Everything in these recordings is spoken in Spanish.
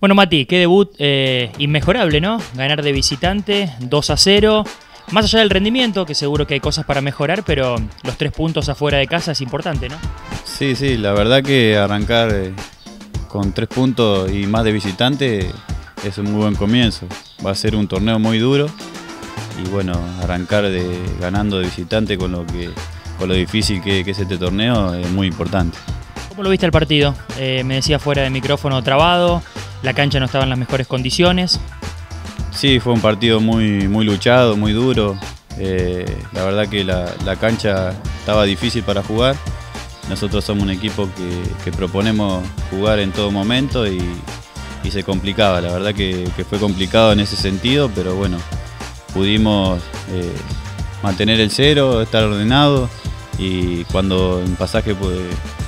Bueno, Mati, qué debut eh, inmejorable, ¿no? Ganar de visitante, 2 a 0. Más allá del rendimiento, que seguro que hay cosas para mejorar, pero los tres puntos afuera de casa es importante, ¿no? Sí, sí, la verdad que arrancar eh, con tres puntos y más de visitante es un muy buen comienzo. Va a ser un torneo muy duro y bueno, arrancar de, ganando de visitante con lo, que, con lo difícil que, es este torneo es muy importante. ¿Cómo lo viste el partido? Eh, me decía fuera de micrófono trabado, la cancha no estaba en las mejores condiciones. Sí, fue un partido muy, muy luchado, muy duro. Eh, la verdad que la, cancha estaba difícil para jugar. Nosotros somos un equipo que, proponemos jugar en todo momento y, se complicaba. La verdad que, fue complicado en ese sentido, pero bueno, pudimos eh, mantener el cero, estar ordenado y cuando en pasaje pues,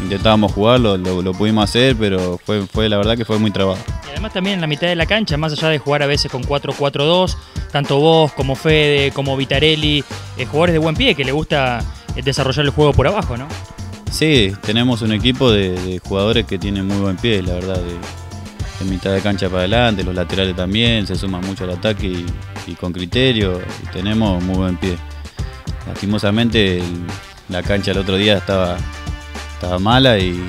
intentábamos jugarlo, lo, pudimos hacer, pero fue, fue la verdad que fue muy trabajo. Además también en la mitad de la cancha, más allá de jugar a veces con 4-4-2, tanto vos como Fede, como Vitarelli, eh, jugadores de buen pie que le gusta eh, desarrollar el juego por abajo, ¿no? Sí, tenemos un equipo de, jugadores que tienen muy buen pie, la verdad, de, mitad de cancha para adelante, los laterales también, se suman mucho al ataque y, con criterio, y tenemos muy buen pie. Lastimosamente la cancha el otro día estaba, estaba mala y,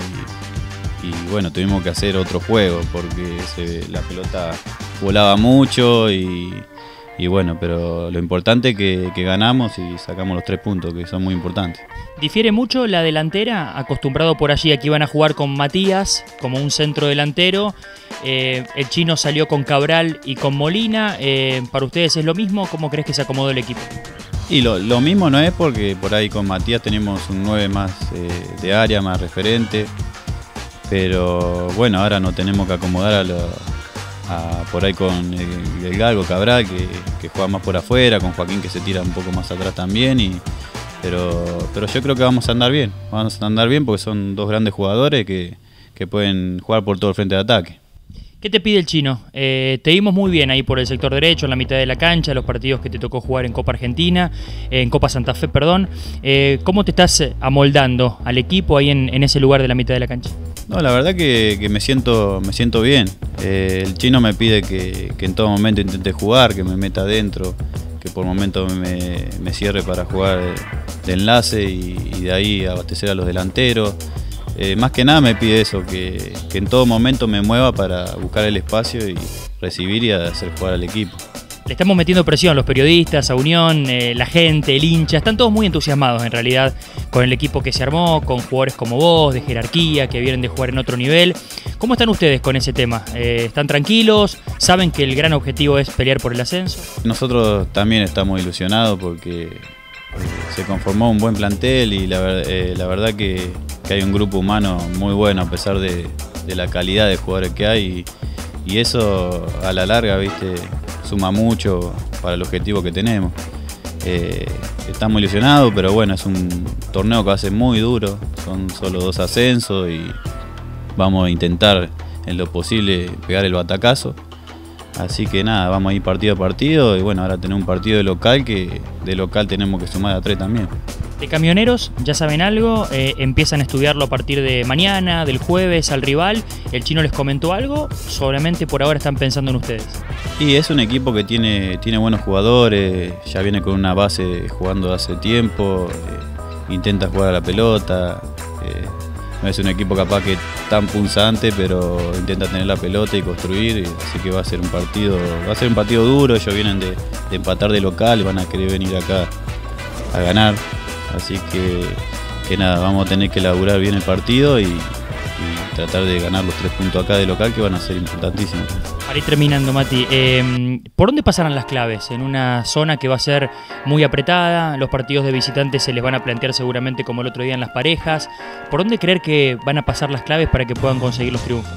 bueno, tuvimos que hacer otro juego porque la pelota volaba mucho y, bueno, pero lo importante es que, ganamos y sacamos los tres puntos, que son muy importantes. Difiere mucho la delantera, acostumbrado por allí a que iban a jugar con Matías como un centro delantero. Eh, el chino salió con Cabral y con Molina. Eh, ¿Para ustedes es lo mismo? ¿Cómo crees que se acomodó el equipo? Y lo, mismo no es porque por ahí con Matías tenemos un 9 más eh, de área, más referente. Pero bueno, ahora no tenemos que acomodar a, por ahí con el, Galgo Cabral, que, juega más por afuera, con Joaquín que se tira un poco más atrás también. Y, pero, pero yo creo que vamos a andar bien. Vamos a andar bien porque son dos grandes jugadores que, que pueden jugar por todo el frente de ataque. ¿Qué te pide el chino? Eh, te vimos muy bien ahí por el sector derecho, en la mitad de la cancha, los partidos que te tocó jugar en Copa Argentina, en Copa Santa Fe, perdón. Eh, ¿Cómo te estás amoldando al equipo ahí en, ese lugar de la mitad de la cancha? No, la verdad que, me, siento, me siento bien. Eh, el chino me pide que, en todo momento intente jugar, que me meta adentro, que por momento me, cierre para jugar de enlace y de ahí abastecer a los delanteros. Eh, más que nada me pide eso, que, en todo momento me mueva para buscar el espacio y recibir y hacer jugar al equipo. Estamos metiendo presión los periodistas, a Unión, eh, la gente, el hincha, están todos muy entusiasmados en realidad con el equipo que se armó, con jugadores como vos, de jerarquía, que vienen de jugar en otro nivel. ¿Cómo están ustedes con ese tema? Eh, ¿Están tranquilos? ¿Saben que el gran objetivo es pelear por el ascenso? Nosotros también estamos ilusionados porque se conformó un buen plantel y la, verdad que hay un grupo humano muy bueno a pesar de, la calidad de jugadores que hay y, eso a la larga viste suma mucho para el objetivo que tenemos. Eh, estamos ilusionados, pero bueno, es un torneo que va a ser muy duro, son solo dos ascensos y vamos a intentar en lo posible pegar el batacazo. Así que nada, vamos a ir partido a partido y bueno, ahora tenemos un partido de local que de local tenemos que sumar a tres también. De camioneros, ya saben algo, eh, empiezan a estudiarlo a partir de mañana, del jueves al rival. ¿El chino les comentó algo? Solamente por ahora están pensando en ustedes. Y es un equipo que tiene, tiene buenos jugadores, ya viene con una base jugando hace tiempo, eh, intenta jugar a la pelota. Eh, no es un equipo capaz que tan punzante, pero intenta tener la pelota y construir, así que va a ser un partido, va a ser un partido duro, ellos vienen de, de empatar de local, van a querer venir acá a ganar. Así que, que nada, vamos a tener que elaborar bien el partido y, tratar de ganar los tres puntos acá de local que van a ser importantísimos. Para ir terminando, Mati, em, ¿por dónde pasarán las claves? En una zona que va a ser muy apretada, los partidos de visitantes se les van a plantear seguramente como el otro día en las parejas. ¿Por dónde creer que van a pasar las claves para que puedan conseguir los triunfos?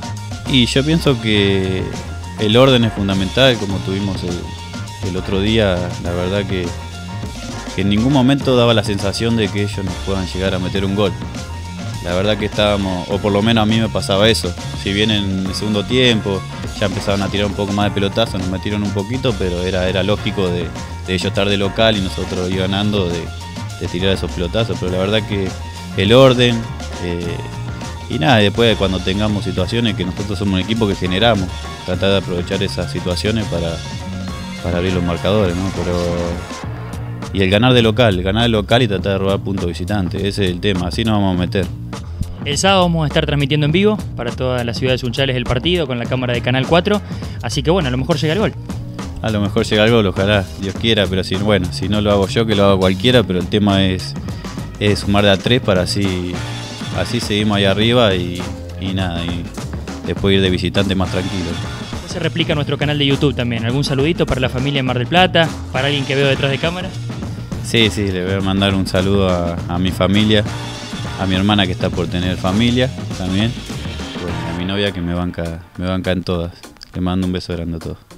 Y yo pienso que el orden es fundamental, como tuvimos el otro día, la verdad que que en ningún momento daba la sensación de que ellos nos puedan llegar a meter un gol. La verdad que estábamos, o por lo menos a mí me pasaba eso. Si bien en el segundo tiempo ya empezaban a tirar un poco más de pelotazo, nos metieron un poquito, pero era, era lógico de, ellos estar de local y nosotros ir ganando de, tirar esos pelotazos. Pero la verdad que el orden eh, y nada, después cuando tengamos situaciones que nosotros somos un equipo que generamos, tratar de aprovechar esas situaciones para, para abrir los marcadores, ¿no? Pero y el ganar de local, ganar de local y tratar de robar puntos visitantes, ese es el tema, así nos vamos a meter. El sábado vamos a estar transmitiendo en vivo para toda la ciudad de Sunchales el partido con la cámara de Canal 4, así que bueno, a lo mejor llega el gol. A lo mejor llega el gol, ojalá Dios quiera, pero si bueno, si no lo hago yo, que lo haga cualquiera, pero el tema es, es sumar de a tres para así así seguimos ahí arriba y, nada, y después ir de visitante más tranquilo. Se replica nuestro canal de YouTube también. ¿Algún saludito para la familia en Mar del Plata? ¿Para alguien que veo detrás de cámara? Sí, sí, le voy a mandar un saludo a, mi familia, a mi hermana que está por tener familia también, a mi novia que me banca, me banca en todas. Le mando un beso grande a todos.